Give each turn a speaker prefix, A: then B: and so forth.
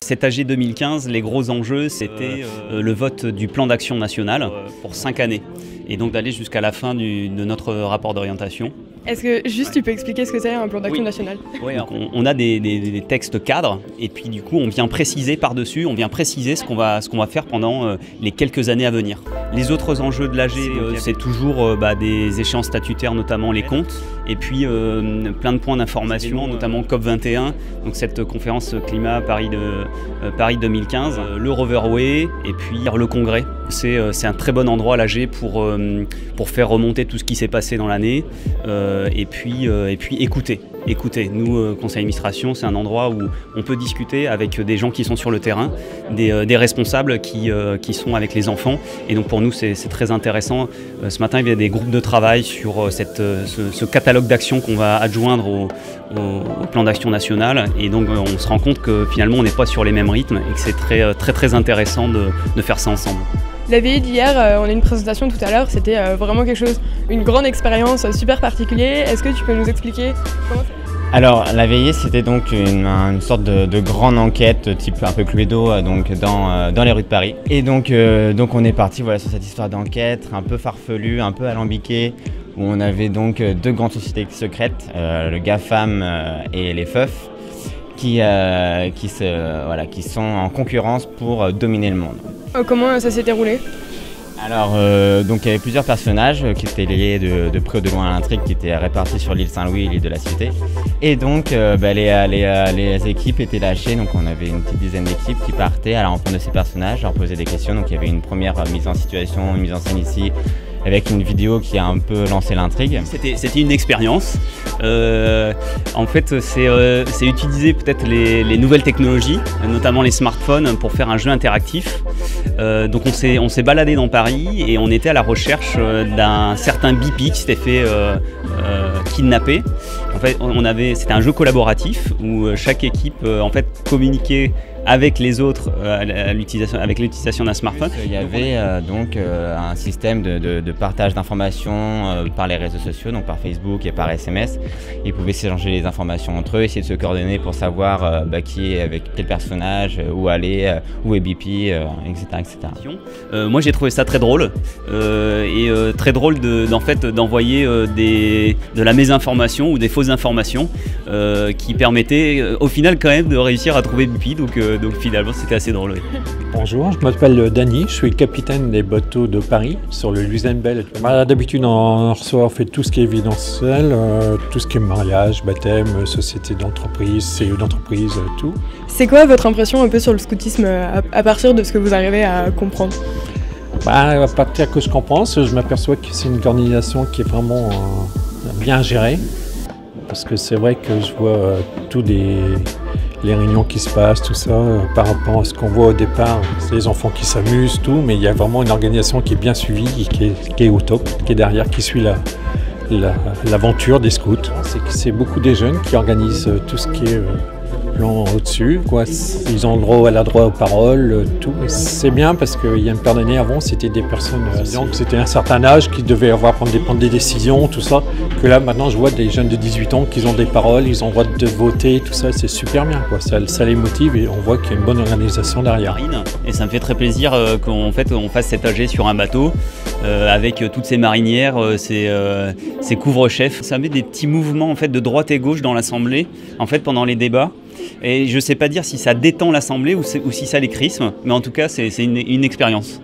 A: Cet AG 2015, les gros enjeux, c'était euh, le vote du plan d'action national pour cinq années et donc d'aller jusqu'à la fin de notre rapport d'orientation.
B: Est-ce que juste tu peux expliquer ce que c'est un plan d'action national
A: Oui, on, a des, textes cadres et puis du coup on vient préciser par-dessus, on vient préciser ce qu'on va, ce qu'on va faire pendant euh, les quelques années à venir. Les autres enjeux de l'AG, euh, c'est toujours euh, bah, des échéances statutaires, notamment les comptes, et puis plein de points d'information, notamment COP21, donc cette conférence climat Paris, de, Paris 2015, le Roverway et puis le congrès. C'est un très bon endroit l'AG pour, pour faire remonter tout ce qui s'est passé dans l'année. Euh, et, puis, euh, et puis écouter. Écoutez, nous, euh, conseil d'administration, c'est un endroit où on peut discuter avec des gens qui sont sur le terrain, des, responsables qui, qui, sont avec les enfants. Et donc pour nous, c'est très intéressant. ce matin, il y a des groupes de travail sur ce, catalogue d'actions qu'on va adjoindre au, plan d'action national. Et donc on se rend compte que finalement, on n'est pas sur les mêmes rythmes et que c'est très, très, très intéressant de faire ça ensemble.
B: La veillée d'hier, euh, on a une présentation tout à l'heure, c'était euh, vraiment quelque chose, une grande expérience euh, super particulière. Est-ce que tu peux nous expliquer comment
C: alors, la veillée, c'était donc une, sorte de, grande enquête, type un peu Cluedo, donc dans, dans les rues de Paris. Et donc, donc on est parti sur cette histoire d'enquête, un peu farfelue, un peu alambiquée, où on avait donc deux grandes sociétés secrètes, le GAFAM et les FEUF, qui, qui, se, voilà, qui sont en concurrence pour dominer le monde.
B: Oh, comment ça s'est déroulé
C: alors, euh, donc il y avait plusieurs personnages qui étaient liés de, près ou de loin à l'intrigue, qui étaient répartis sur l'île Saint-Louis et l'île de la Cité. Et donc, euh, bah, les, les, équipes étaient lâchées, donc on avait une petite dizaine d'équipes qui partaient à la rencontre de ces personnages, leur poser des questions. Donc il y avait une première mise en situation, une mise en scène ici, avec une vidéo qui a un peu lancé l'intrigue.
A: C'était une expérience. Euh, en fait, c'est euh, utiliser peut-être les, nouvelles technologies, notamment les smartphones, pour faire un jeu interactif. Euh, donc on s'est baladé dans Paris et on était à la recherche d'un certain Bipi qui s'était fait kidnapper. En fait, c'était un jeu collaboratif où chaque équipe en fait communiquait avec les autres euh, l'utilisation, avec l'utilisation d'un smartphone.
C: Il y avait euh, donc euh, un système de, partage d'informations par les réseaux sociaux, donc par Facebook et par SMS. Ils pouvaient s'échanger les informations entre eux, essayer de se coordonner pour savoir bah, qui est avec quel personnage, où aller, où est BP, etc. etc.
A: moi j'ai trouvé ça très drôle et très drôle d'en fait d'envoyer des, de la mésinformation ou des fausses informations qui permettaient au final quand même de réussir à trouver BP. Donc donc finalement c'était assez drôle.
D: Bonjour, je m'appelle Dany, je suis le capitaine des bateaux de Paris sur le Lusenbel. Bah, d'habitude on reçoit, on fait tout ce qui est évidentiel, euh, tout ce qui est mariage, baptême, société d'entreprise, CE d'entreprise, tout.
B: C'est quoi votre impression un peu sur le scoutisme à, partir de ce que vous arrivez à comprendre?
D: Bah, À partir de ce qu'on pense, je m'aperçois que c'est une organisation qui est vraiment euh, bien gérée. Parce que c'est vrai que je vois euh, tous les les réunions qui se passent, tout ça, euh, par rapport à ce qu'on voit au départ. C'est les enfants qui s'amusent, tout, mais il y a vraiment une organisation qui est bien suivie, qui est, au top, qui est derrière, qui suit l'aventure des scouts. C'est beaucoup des jeunes qui organisent euh, tout ce qui est euh, plan au-dessus. Quoi. Ils ont le droit à la droit aux paroles, euh, tout. C'est bien parce qu'il y a une paire d'années avant, c'était des personnes, euh, c'était un certain âge qui devaient avoir prendre des, prendre des décisions, tout ça. Que là, maintenant, je vois des jeunes de 18 ans qui ont des paroles, ils ont le droit de voter, tout ça. C'est super bien. Quoi. Ça, ça, les motive et on voit qu'il y a une bonne organisation derrière.
A: Et ça me fait très plaisir euh, qu'on fait, on fasse cet AG sur un bateau avec toutes ces marinières, ces, ces couvre-chefs. Ça met des petits mouvements en fait, de droite et gauche dans l'Assemblée en fait, pendant les débats. Et je ne sais pas dire si ça détend l'Assemblée ou, si ça les crisme, mais en tout cas, c'est une expérience.